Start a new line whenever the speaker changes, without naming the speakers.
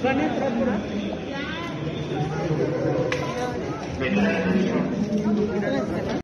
Thank you.